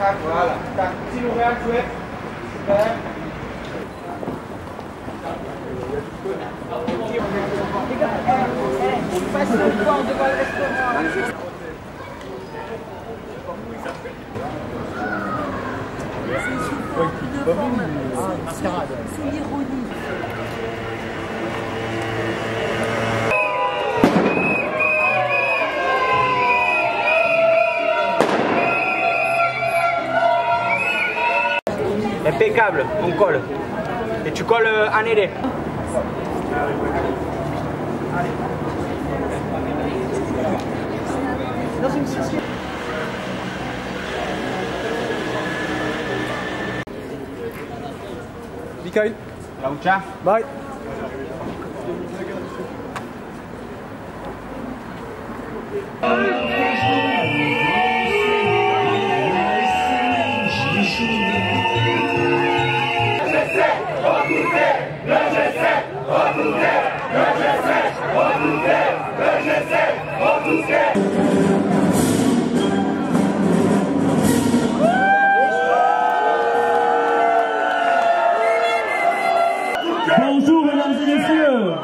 Tac, voilà. Tac. Petit l'ouvert, chouette. Super. Passe le point devant le restaurant. C'est l'ironie. Impeccable, on colle. Et tu colles euh, en aidé. Michael, Laucha. bye. Bonjour mesdames et messieurs.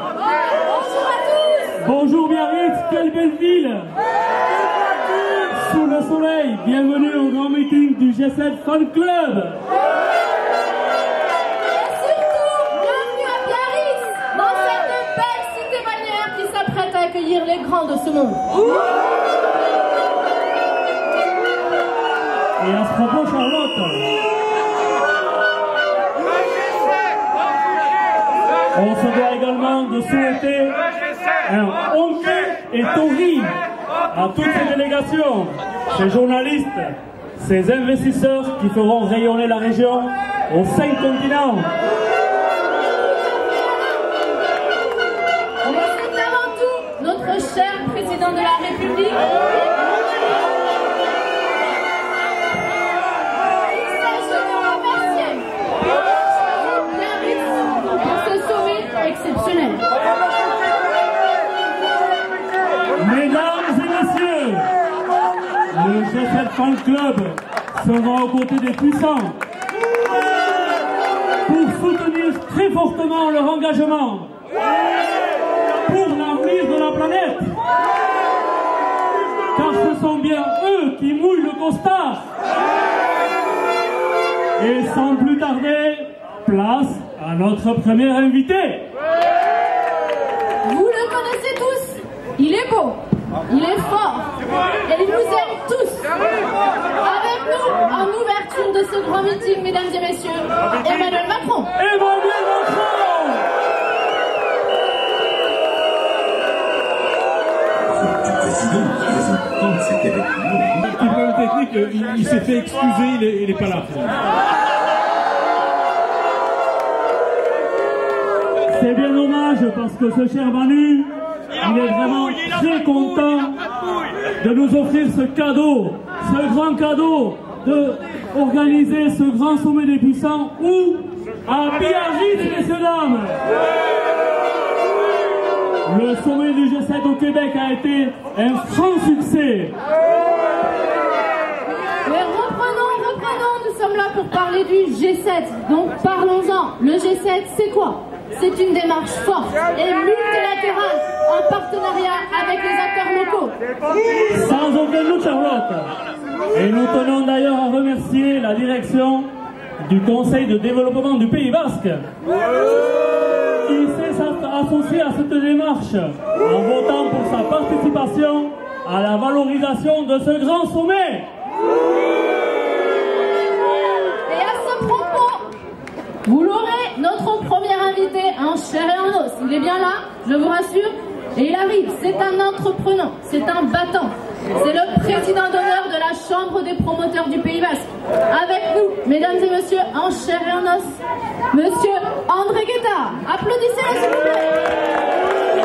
Bonjour Biarritz, quelle belle ville. Sous le soleil, bienvenue au grand meeting du G7 Fan Club. Accueillir les grands de ce monde. Et à ce propos, Charlotte, on se doit également de souhaiter un hockey et tori à toutes ces délégations, ces journalistes, ces investisseurs qui feront rayonner la région aux cinq continents. Pour l'avenir de la planète. Car ce sont bien eux qui mouillent le costard. Et sans plus tarder, place à notre premier invité. Vous le connaissez tous. Il est beau, il est fort et il nous aime tous. Avec nous, en ouverture de ce grand meeting, mesdames et messieurs, Emmanuel Macron. Emmanuel Macron euh, il, s'est fait excuser, il est, il est pas là. C'est bien dommage parce que ce cher Manu, il est vraiment très content de nous offrir ce cadeau, ce grand cadeau de organiser ce grand sommet des puissants où À Biarritz, messieurs dames Le sommet du G7 au Québec a été un franc succès. Mais reprenons, reprenons, nous sommes là pour parler du G7. Donc parlons-en. Le G7, c'est quoi? C'est une démarche forte et multilatérale en partenariat avec les acteurs locaux. Sans aucun doute, Charlotte. Et nous tenons d'ailleurs à remercier la direction du Conseil de développement du Pays Basque qui associé à cette démarche en votant pour sa participation à la valorisation de ce grand sommet. Et à ce propos, vous l'aurez, notre premier invité, en chair et en os. Il est bien là, je vous rassure. Et il arrive, c'est un entrepreneur, c'est un battant. C'est le président d'honneur de la Chambre des promoteurs du Pays Basque. Avec nous, mesdames et messieurs, en chair et en os, monsieur André Guetta. Applaudissez-le s'il vous plaît.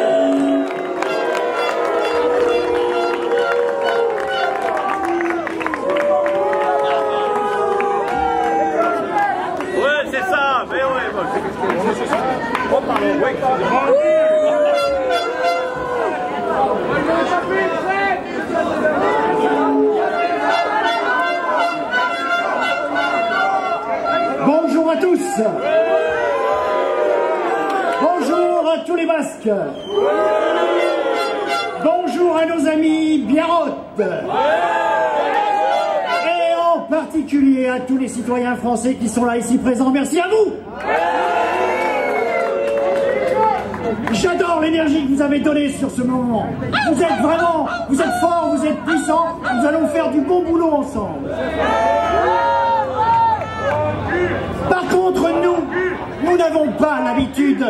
Ouais, c'est ça, mais ouais, moi, je- Oh, pardon, ouais, Bonjour à tous les Basques Bonjour à nos amis biarrottes Et en particulier à tous les citoyens français qui sont là ici présents. Merci à vous J'adore l'énergie que vous avez donnée sur ce moment. Vous êtes vraiment, vous êtes forts, vous êtes puissants. Nous allons faire du bon boulot ensemble. Contre, nous, nous n'avons pas l'habitude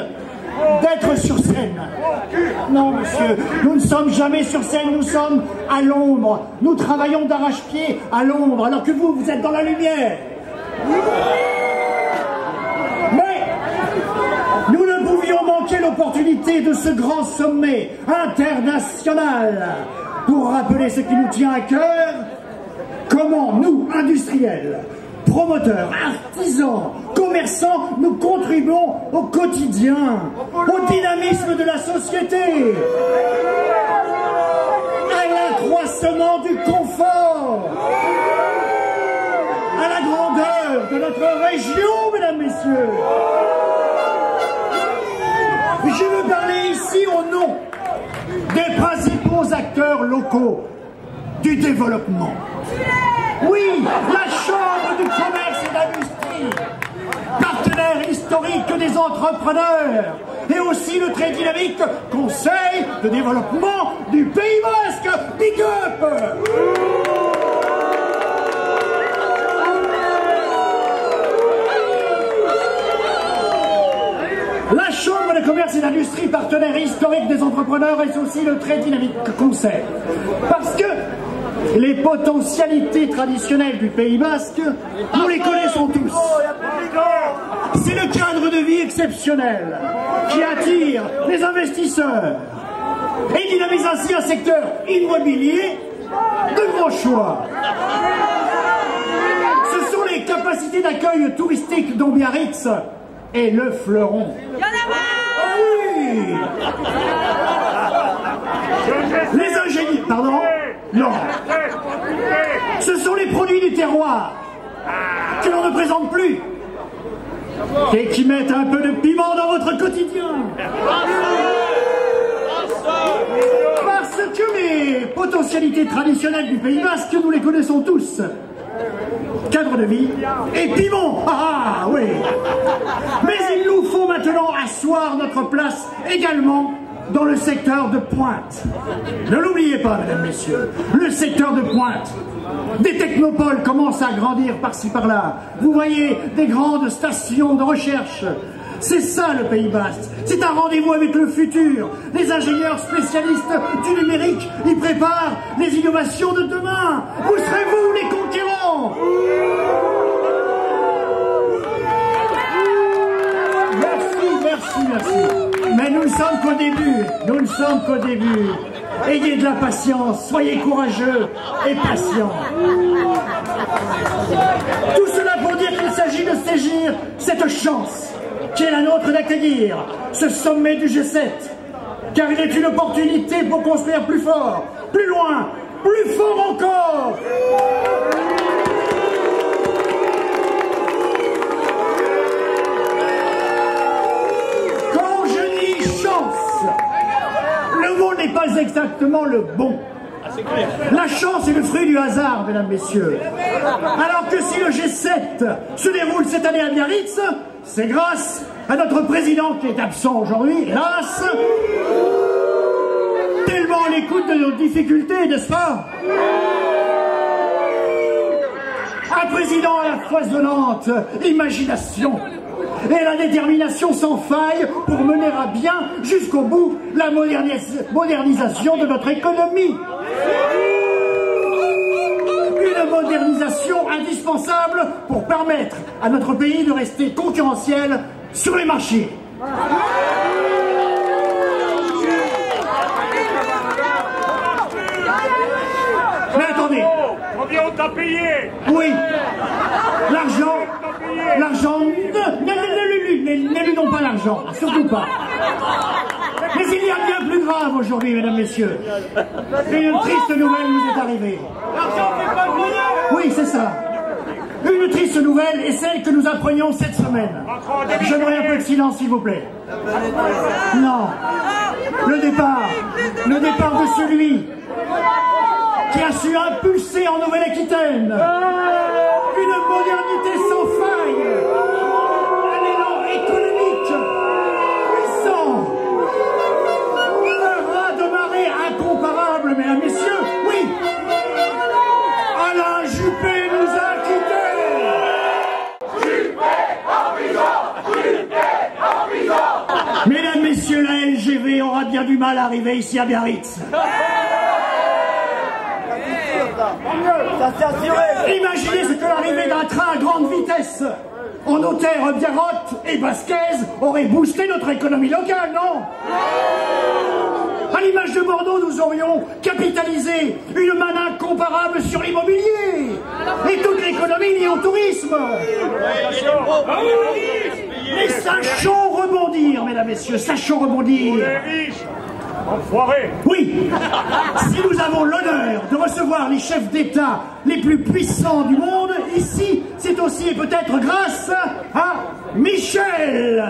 d'être sur scène. Non, monsieur, nous ne sommes jamais sur scène, nous sommes à l'ombre. Nous travaillons d'arrache-pied à l'ombre, alors que vous, vous êtes dans la lumière. Mais nous ne pouvions manquer l'opportunité de ce grand sommet international pour rappeler ce qui nous tient à cœur, comment nous, industriels, promoteurs, artisans, commerçants, nous contribuons au quotidien, au dynamisme de la société, à l'accroissement du confort, à la grandeur de notre région, mesdames, messieurs. Je veux parler ici au nom des principaux acteurs locaux du développement. Oui, la Chambre du commerce et d'industrie, des entrepreneurs, et aussi le très dynamique Conseil de développement du Pays Basque. Big up La Chambre de commerce et d'industrie, partenaire historique des entrepreneurs, est aussi le très dynamique conseil. Parce que les potentialités traditionnelles du Pays basque, nous les connaissons tous. C'est le cadre de vie exceptionnel qui attire les investisseurs et dynamise ainsi un secteur immobilier de gros choix. Ce sont les capacités d'accueil touristique dont Biarritz est le fleuron. Oui Les ingénieurs, pardon Non. Ce sont les produits du terroir que l'on ne présente plus et qui mettent un peu de piment dans votre quotidien. Parce que les potentialités traditionnelles du Pays Basque, nous les connaissons tous. Cadre de vie et piment. Ah, ah oui. Mais il nous faut maintenant asseoir notre place également dans le secteur de pointe. Ne l'oubliez pas, mesdames, messieurs, le secteur de pointe. Des technopoles commencent à grandir par-ci par-là. Vous voyez des grandes stations de recherche. C'est ça le Pays Basque. C'est un rendez-vous avec le futur. Les ingénieurs spécialistes du numérique y préparent les innovations de demain. Vous serez vous les conquérants? Merci, merci, merci. Mais nous ne sommes qu'au début. Nous ne sommes qu'au début. Ayez de la patience, soyez courageux et patients. Tout cela pour dire qu'il s'agit de saisir cette chance qui est la nôtre d'accueillir ce sommet du G7, car il est une opportunité pour construire plus fort, plus loin, plus fort encore. Exactement le bon. La chance est le fruit du hasard, mesdames, messieurs. Alors que si le G7 se déroule cette année à Biarritz, c'est grâce à notre président qui est absent aujourd'hui, hélas, tellement à l'écoute de nos difficultés, n'est-ce pas? Un président à la foisonnante imagination et la détermination sans faille pour mener à bien jusqu'au bout la modernis- modernisation de notre économie. Une modernisation indispensable pour permettre à notre pays de rester concurrentiel sur les marchés. Mais attendez, Combien on t'a payé oui, l'argent, l'argent, ne, donnons pas l'argent, surtout pas. Mais il y a bien plus grave aujourd'hui, mesdames, messieurs. Une triste nouvelle nous est arrivée. L'argent fait pas le bonheur Oui, c'est ça. Une triste nouvelle est celle que nous apprenions cette semaine. J'aimerais un peu de silence, s'il vous plaît. Non. Le départ. Le départ de celui qui a su impulser en Nouvelle-Aquitaine messieurs, la LGV aura bien du mal à arriver ici à Biarritz. Imaginez ce que l'arrivée d'un train à grande vitesse. En Auxerre, Biarrotte et Basquez aurait boosté notre économie locale, non À l'image de Bordeaux, nous aurions capitalisé une manne incomparable sur l'immobilier. Et toute l'économie liée au tourisme. Mais sachons rebondir, mesdames, messieurs, sachons rebondir. Enfoiré Oui Si nous avons l'honneur de recevoir les chefs d'État les plus puissants du monde, ici, c'est aussi et peut-être grâce à Michel Michel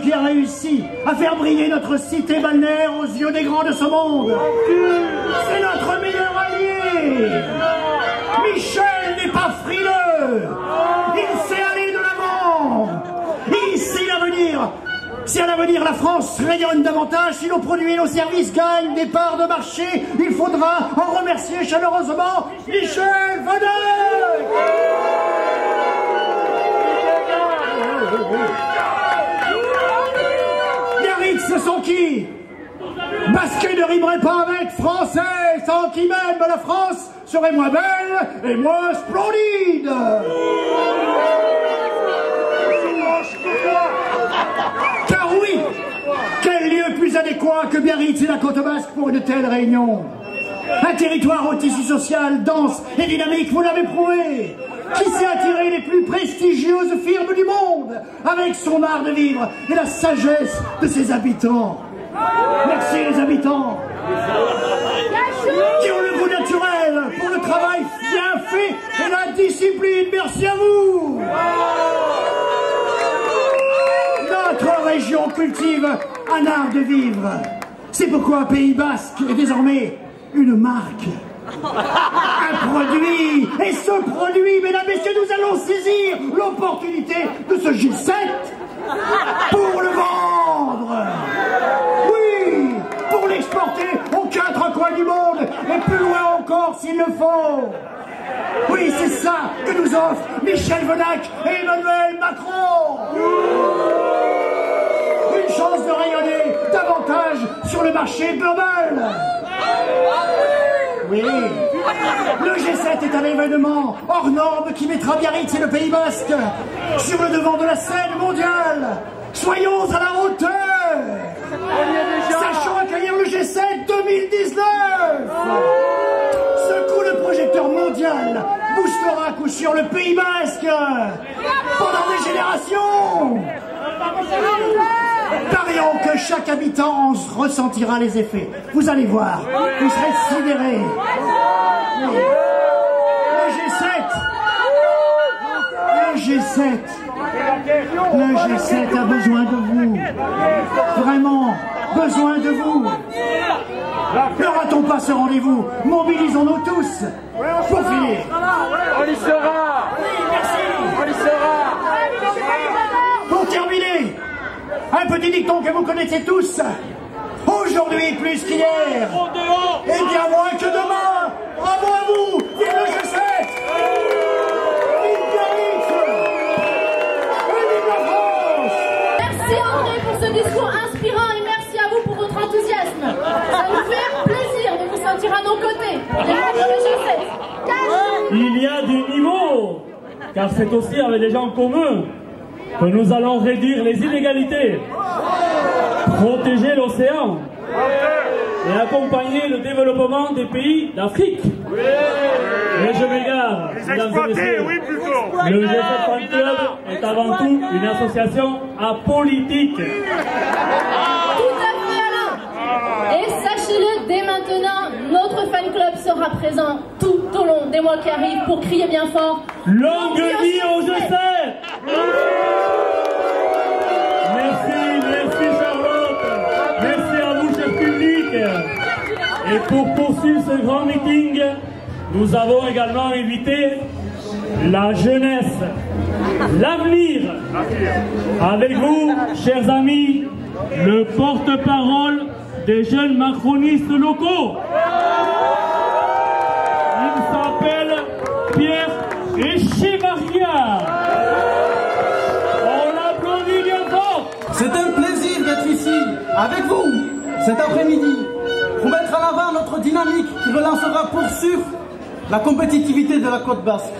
qui a réussi à faire briller notre cité balnéaire aux yeux des grands de ce monde. C'est notre meilleur allié. Michel n'est pas frileux. Il sait aller de l'avant. Sait l'avenir. Si à l'avenir la France rayonne davantage, si nos produits et nos services gagnent des parts de marché, il faudra en remercier chaleureusement Michel Venec. Ce sont qui? Basquet ne rimerait pas avec français, sans qui même la France serait moins belle et moins splendide. Car oui, quel lieu plus adéquat que Biarritz et la côte basque pour une telle réunion? Un territoire au tissu social dense et dynamique, vous l'avez prouvé qui sait attirer les plus prestigieuses firmes du monde avec son art de vivre et la sagesse de ses habitants. Merci les habitants qui ont le goût naturel pour le travail bien fait et la discipline. Merci à vous. Notre région cultive un art de vivre. C'est pourquoi Pays Basque est désormais une marque. Un produit Et ce produit, mesdames, messieurs, nous allons saisir l'opportunité de ce G7 pour le vendre. Oui Pour l'exporter aux quatre coins du monde et plus loin encore s'il le faut. Oui, c'est ça que nous offrent Michel Venac et Emmanuel Macron. Une chance de rayonner davantage sur le marché global oui. Le G7 est un événement hors norme qui mettra Biarritz et le Pays Basque sur le devant de la scène mondiale. Soyons à la hauteur. Sachons accueillir le G7 2019. Ce coup de projecteur mondial boostera à coup sûr le Pays Basque pendant des générations. Parions que chaque habitant en ressentira les effets. Vous allez voir, vous serez sidérés. Oui. Le G7, le G7, le G7 a besoin de vous. Vraiment, besoin de vous. Ne ratons pas ce rendez-vous. Mobilisons-nous tous. Pour finir. On y sera Oui, merci. On y sera Pour terminer, un petit dicton que vous connaissez tous. Aujourd'hui plus qu'hier. Et bien moins que demain. Bravo à vous. Vive le G7. Vive Biarritz. Et vive la France. Merci André pour ce discours inspirant et merci à vous pour votre enthousiasme. Ça nous fait plaisir de vous sentir à nos côtés. Les membres de G7. Il y a du niveau, car c'est aussi avec des gens communs que nous allons réduire les inégalités, protéger l'océan, et accompagner le développement des pays d'Afrique. Et je m'égare, mesdames et messieurs. Le G7 Fan Club est avant tout une association apolitique. Tout à fait, Alain. Et sachez-le, dès maintenant, notre fan club sera présent tout au long des mois qui arrivent pour crier bien fort. Longue vie au G7 Merci, merci Charlotte Merci à vous, cher public Et pour poursuivre ce grand meeting, nous avons également invité la jeunesse, l'avenir. Avec vous, chers amis, le porte-parole des jeunes macronistes locaux. Il s'appelle Pierre Echevarria. Avec vous, cet après-midi, pour mettre en avant notre dynamique qui relancera pour sûr la compétitivité de la côte basque.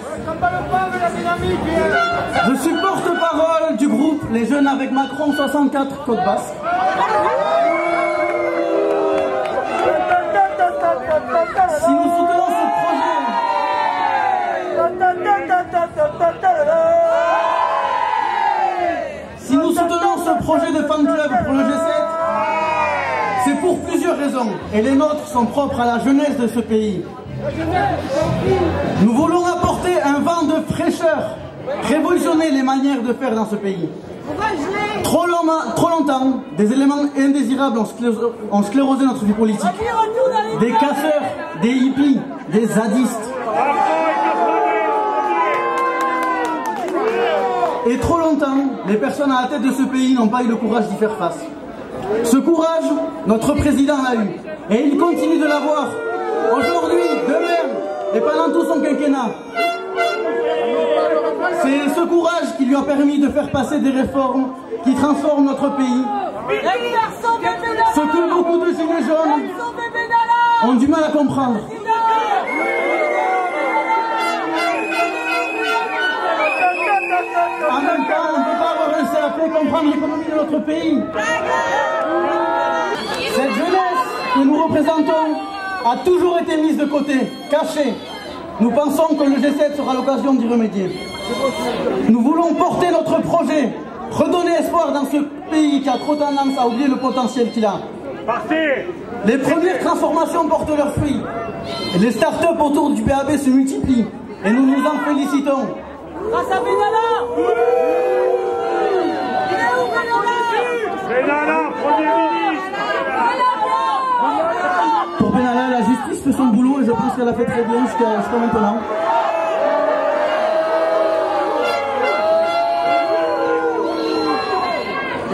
Je suis porte-parole du groupe Les Jeunes avec Macron 64 Côte Basque. Si nous soutenons ce projet, si nous soutenons ce projet de fan club pour le G7, c'est pour plusieurs raisons, et les nôtres sont propres à la jeunesse de ce pays. Nous voulons apporter un vent de fraîcheur, révolutionner les manières de faire dans ce pays. Trop, long- trop longtemps, des éléments indésirables ont sclérosé notre vie politique. Des casseurs, des hippies, des zadistes. Et trop longtemps, les personnes à la tête de ce pays n'ont pas eu le courage d'y faire face. Ce courage, notre président l'a eu. Et il continue de l'avoir. Aujourd'hui, demain, et pendant tout son quinquennat. C'est ce courage qui lui a permis de faire passer des réformes qui transforment notre pays. Ce que beaucoup de gilets jaunes ont du mal à comprendre. En même temps, on peut pas un CAP comprendre l'économie de notre pays. Cette jeunesse que nous représentons a toujours été mise de côté, cachée. Nous pensons que le G7 sera l'occasion d'y remédier. Nous voulons porter notre projet, redonner espoir dans ce pays qui a trop tendance à oublier le potentiel qu'il a. Partez Les premières transformations portent leurs fruits. Et les start-up autour du PAB se multiplient. Et nous nous en félicitons. Benalla, Premier ministre Pour Benalla, la justice fait son boulot et je pense qu'elle a fait très bien jusqu'à jusqu'à maintenant.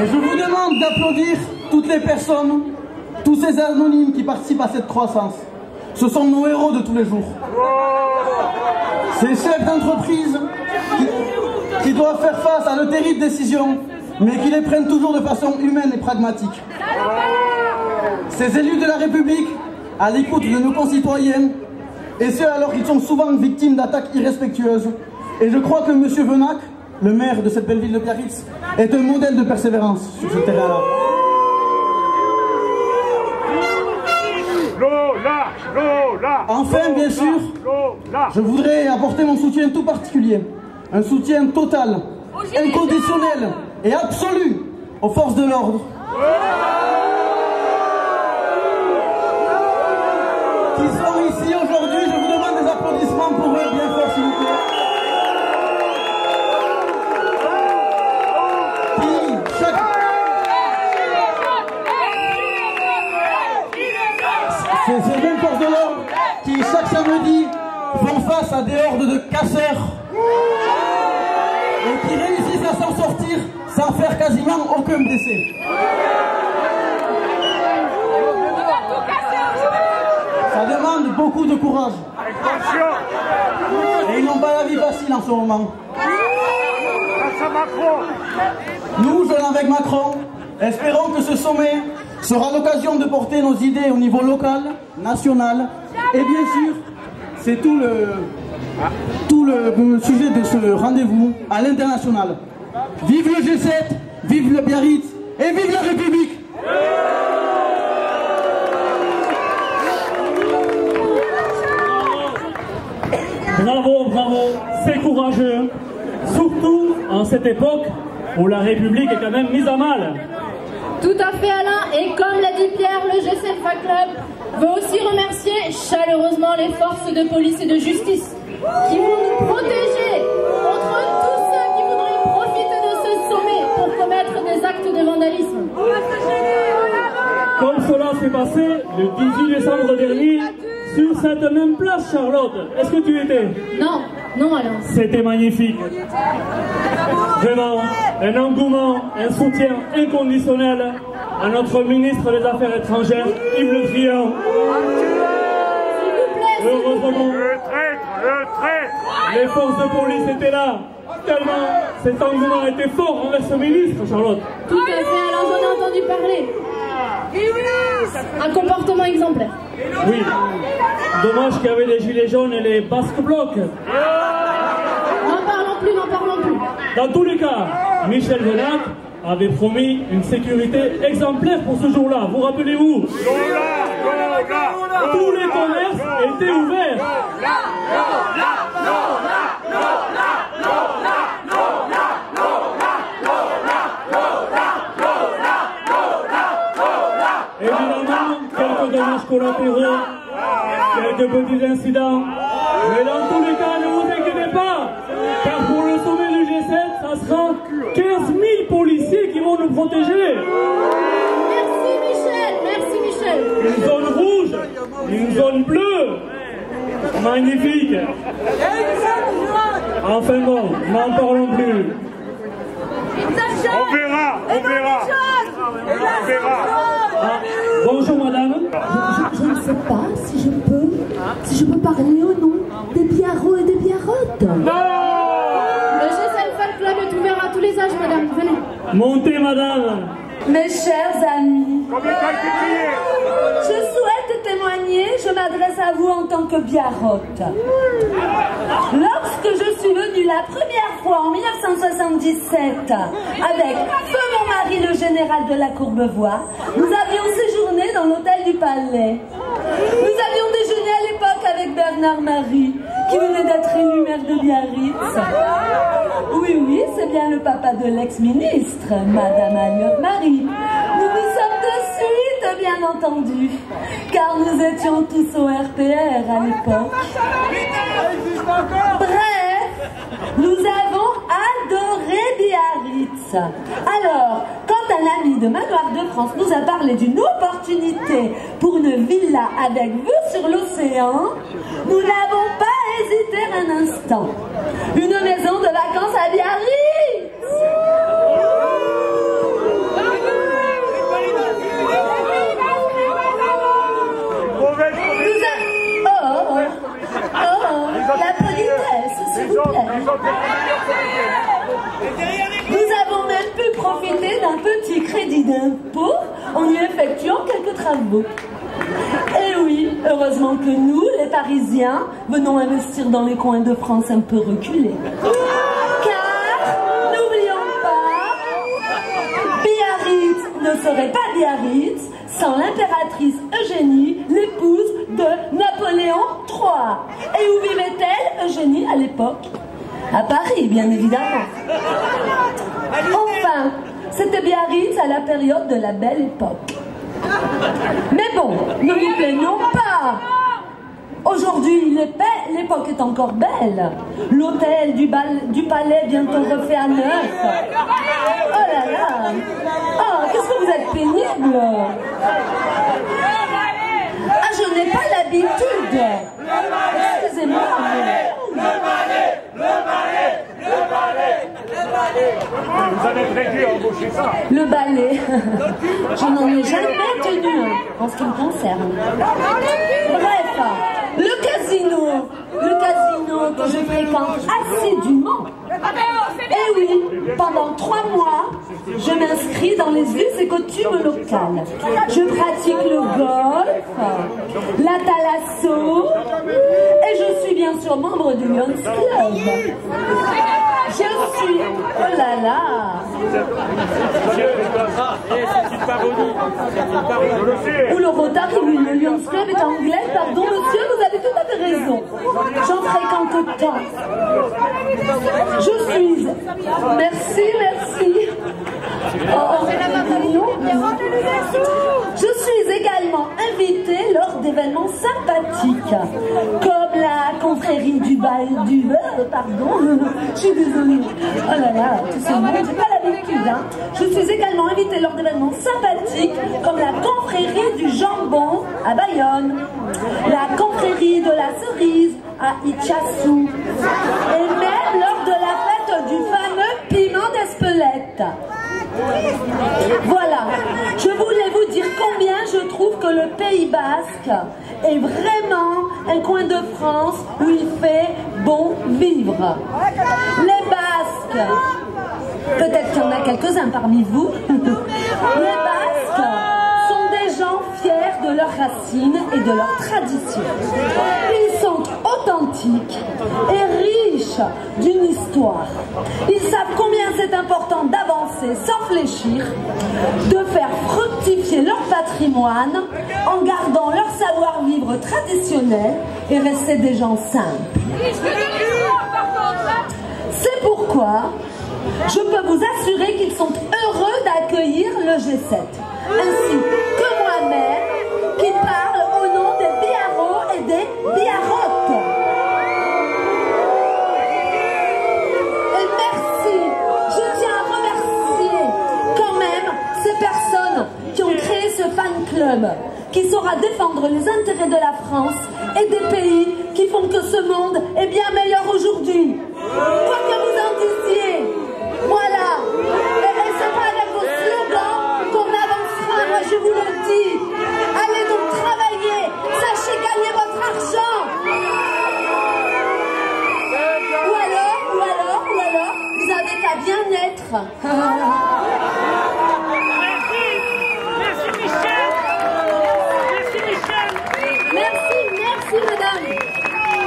Et je vous demande d'applaudir toutes les personnes, tous ces anonymes qui participent à cette croissance. Ce sont nos héros de tous les jours. Ces chefs d'entreprise qui, qui doivent faire face à de terribles décisions, mais qui les prennent toujours de façon humaine et pragmatique. Ces élus de la République, à l'écoute de nos concitoyens, et ce alors qu'ils sont souvent victimes d'attaques irrespectueuses. Et je crois que M. Venac, le maire de cette belle ville de Biarritz, est un modèle de persévérance sur ce terrain-là. Enfin, bien sûr, je voudrais apporter mon soutien tout particulier, un soutien total, inconditionnel et absolu aux forces de l'ordre. Qui sont ici aujourd'hui, je vous demande des applaudissements pour eux, bien fort s'il vous plaît. Ces forces de l'ordre qui, chaque samedi, font face à des hordes de casseurs et qui réussissent à s'en sortir sans faire quasiment aucun blessé. Ça demande beaucoup de courage. Et ils n'ont pas la vie facile en ce moment. Nous, jeunes avec Macron, espérons que ce sommet sera l'occasion de porter nos idées au niveau local, national, et bien sûr, c'est tout le, tout le sujet de ce rendez-vous à l'international. Vive le G7, vive le Biarritz et vive la République. Bravo, bravo, c'est courageux, surtout en cette époque où la République est quand même mise à mal. Tout à fait Alain, et comme l'a dit Pierre, le G7 Fan Club veut aussi remercier chaleureusement les forces de police et de justice qui vont nous protéger de vandalisme. Comme cela s'est passé le 18 décembre dernier sur cette même place, Charlotte. Est-ce que tu étais? Non, non Alain. C'était magnifique. Vraiment, un engouement, un soutien inconditionnel à notre ministre des Affaires étrangères, Yves Le Drian. Heureusement, Le traître, le traître les forces de police étaient là. Tellement cet engouement était fort envers ce ministre, Charlotte. Tout à fait Alain, j'en ai entendu parler. Un comportement exemplaire. Oui. Dommage qu'il y avait les gilets jaunes et les basques blocs. N'en parlons plus, n'en parlons plus. Dans tous les cas, Michel Venac avait promis une sécurité exemplaire pour ce jour-là. Vous rappelez-vous? Tous les commerces étaient ouverts. Évidemment, collatéraux, quelques petits incidents. Mais dans tous les cas, ne vous inquiétez pas, car pour le sommet du G7, ça sera 15 000 policiers qui vont nous protéger. Merci Michel, merci Michel. Une zone rouge, une zone bleue. Magnifique. Enfin bon, n'en parlons plus. On verra, on verra. On verra. Bonjour madame. Je ne sais pas si je peux, si je peux parler au nom des biarros et des biarrottes. Le GSL Fan Club est ouvert à tous les âges, madame. Venez. Montez madame. Mes chers amis, le je souhaite témoigner, je m'adresse à vous en tant que biarrotte. Lorsque je suis venue la première fois en 1977 avec feu mon mari le général de la Courbevoie, nous avions dans l'hôtel du Palais. Nous avions déjeuné à l'époque avec Bernard Marie, qui venait d'être élu maire de Biarritz. Oui, oui, c'est bien le papa de l'ex-ministre, Madame Alliot Marie. Nous nous sommes de suite, bien entendu, car nous étions tous au RPR à l'époque. Bref, nous avons adoré Biarritz. Alors, de Manoir de France nous a parlé d'une opportunité pour une villa avec vue sur l'océan, nous n'avons pas hésité un instant. Une maison de vacances à Biarritz Mauvaise Nous a- Oh, oh, oh, oh, la politesse, s'il vous plaît. Profiter d'un petit crédit d'impôt en y effectuant quelques travaux. Et oui, heureusement que nous, les Parisiens, venons investir dans les coins de France un peu reculés. Car, n'oublions pas, Biarritz ne serait pas Biarritz sans l'impératrice Eugénie, l'épouse de Napoléon III. Et où vivait-elle, Eugénie, à l'époque? À Paris, bien évidemment. Enfin, c'était Biarritz à la période de la belle époque. Mais bon, ne nous plaignons pas. Aujourd'hui, l'époque est encore belle. L'hôtel du, palais bientôt refait à neuf. Oh là là Oh, qu'est-ce que vous êtes pénible Ah, je n'ai pas l'habitude Excusez-moi. Le ballet, je n'en ai jamais tenu un en ce qui me concerne. Bref, le casino, le casino que je fréquente assidûment. Et oui, pendant trois mois, je m'inscris dans les us et coutumes locales. Je pratique le golf, la thalasso, et je suis bien sûr membre du Lions Club. Suis... Oh là là le sais. Ou le Rotary, oui, le Lions Club est anglais, pardon monsieur, vous avez tout à fait raison. J'en fréquente temps. Je suis... Merci, merci. Oh, je suis invitée lors d'événements sympathiques, comme la confrérie du bal du beurre, pardon, je suis désolée. Oh là là, tout ce monde, j'ai pas l'habitude. Hein. Je suis également invitée lors d'événements sympathiques, comme la confrérie du jambon à Bayonne, la confrérie de la cerise à Ichassou, et même lors de la fête du fameux piment d'Espelette. Voilà, je voulais vous dire combien je trouve le Pays Basque est vraiment un coin de France où il fait bon vivre. Les Basques, peut-être qu'il y en a quelques-uns parmi vous, les Basques sont des gens fiers de leurs racines et de leurs traditions. Ils sont authentiques et riches d'une histoire. Ils savent combien c'est important d'avancer sans fléchir, de faire fructifier leur patrimoine en gardant leur savoir-vivre traditionnel et rester des gens simples. C'est pourquoi je peux vous assurer qu'ils sont heureux d'accueillir le G7, ainsi que moi-même qui parle au nom des Biarros et des Biarrotes. Qui saura défendre les intérêts de la France et des pays qui font que ce monde est bien meilleur aujourd'hui. Quoi que vous en disiez, voilà. Et c'est pas avec vos slogans qu'on avancera, moi je vous le dis. Allez donc travailler, sachez gagner votre argent. Ou alors, ou alors, ou alors, vous avez qu'à bien être. Merci, merci mesdames.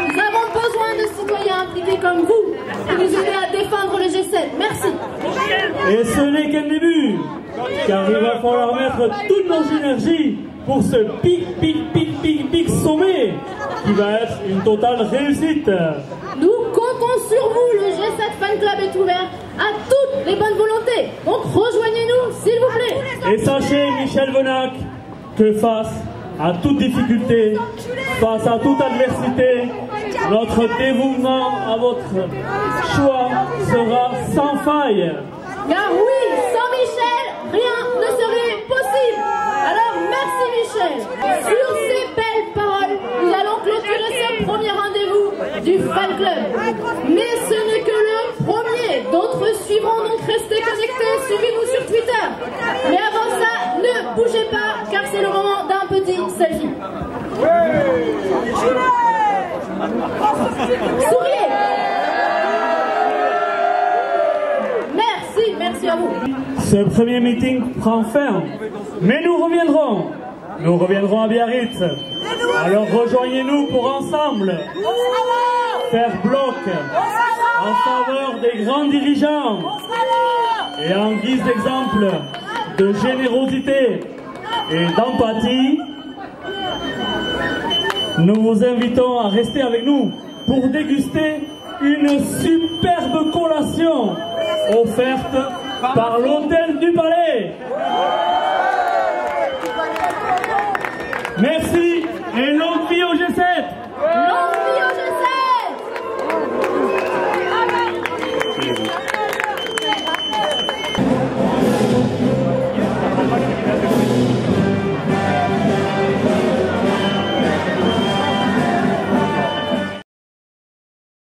Nous avons besoin de citoyens impliqués comme vous pour nous aider à défendre le G7. Merci. Et ce n'est qu'un début, car il va falloir mettre toutes nos énergies pour ce pic, pic, pic, pic, pic sommet qui va être une totale réussite. Nous comptons sur vous. Le G7 Fan Club est ouvert à toutes les bonnes volontés. Donc rejoignez-nous, s'il vous plaît. Et sachez, Michel Venac, que face à toute difficulté, face à toute adversité, notre dévouement à votre choix sera sans faille. Car oui, sans Michel, rien ne serait possible. Alors merci Michel. Sur ces belles paroles, nous allons clôturer ce premier rendez-vous du Fan Club. Mais ce n'est que le premier. D'autres suivront donc restez connectés, suivez-nous sur Twitter. Mais avant ça, ne bougez pas car c'est le moment d'un petit selfie. Souriez Merci, merci à vous. Ce premier meeting prend fin, mais nous reviendrons. Nous reviendrons à Biarritz. Alors rejoignez-nous pour ensemble faire bloc en faveur des grands dirigeants et en guise d'exemple de générosité et d'empathie, nous vous invitons à rester avec nous pour déguster une superbe collation offerte par l'hôtel du Palais. Merci et non